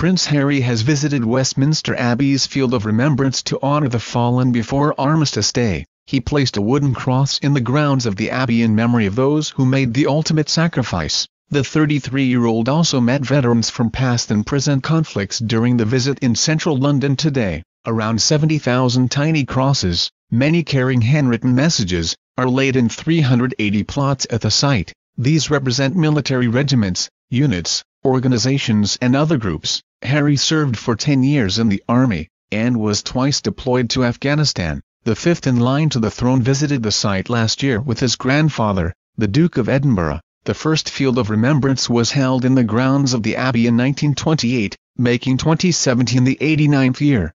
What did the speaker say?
Prince Harry has visited Westminster Abbey's Field of Remembrance to honor the fallen before Armistice Day. He placed a wooden cross in the grounds of the Abbey in memory of those who made the ultimate sacrifice. The 33-year-old also met veterans from past and present conflicts during the visit in central London today. Around 70,000 tiny crosses, many carrying handwritten messages, are laid in 380 plots at the site. These represent military regiments, units, organizations and other groups. Harry served for 10 years in the army, and was twice deployed to Afghanistan. The fifth in line to the throne visited the site last year with his grandfather, the Duke of Edinburgh. The first Field of Remembrance was held in the grounds of the Abbey in 1928, making 2017 the 89th year.